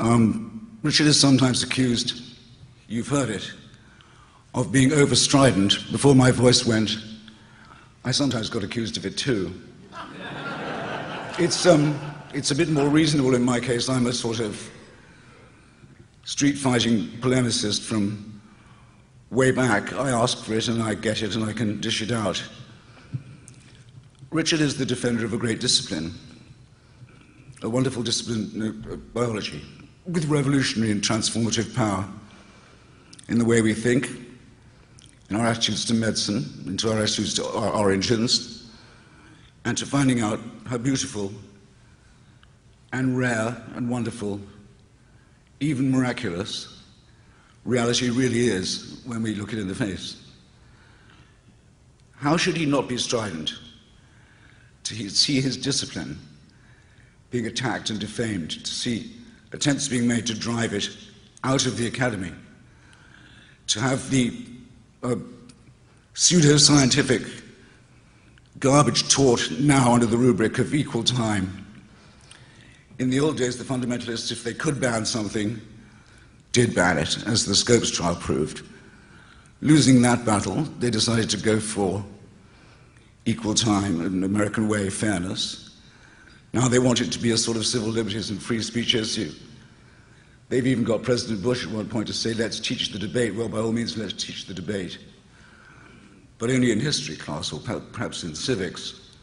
Um, Richard is sometimes accused, you've heard it, of being overstrident. Before my voice went, I sometimes got accused of it too. It's, um, it's a bit more reasonable in my case. I'm a sort of street fighting polemicist from way back. I ask for it and I get it and I can dish it out. Richard is the defender of a great discipline, a wonderful discipline, uh, biology, with revolutionary and transformative power in the way we think, in our attitudes to medicine, into our attitudes to our origins, and to finding out how beautiful and rare and wonderful, even miraculous, reality really is when we look it in the face. How should he not be strident? to see his discipline being attacked and defamed, to see attempts being made to drive it out of the academy, to have the uh, pseudo-scientific garbage taught now under the rubric of equal time. In the old days, the fundamentalists, if they could ban something, did ban it, as the Scopes trial proved. Losing that battle, they decided to go for equal time, an American way of fairness. Now they want it to be a sort of civil liberties and free speech issue. They've even got President Bush at one point to say, let's teach the debate. Well, by all means, let's teach the debate. But only in history class or perhaps in civics.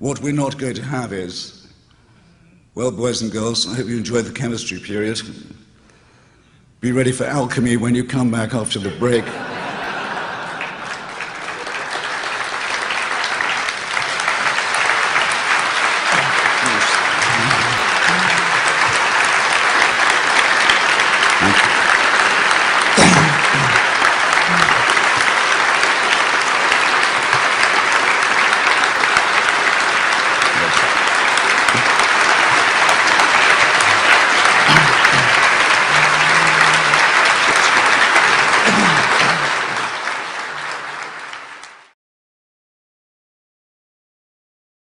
What we're not going to have is, well, boys and girls, I hope you enjoyed the chemistry period. Be ready for alchemy when you come back after the break.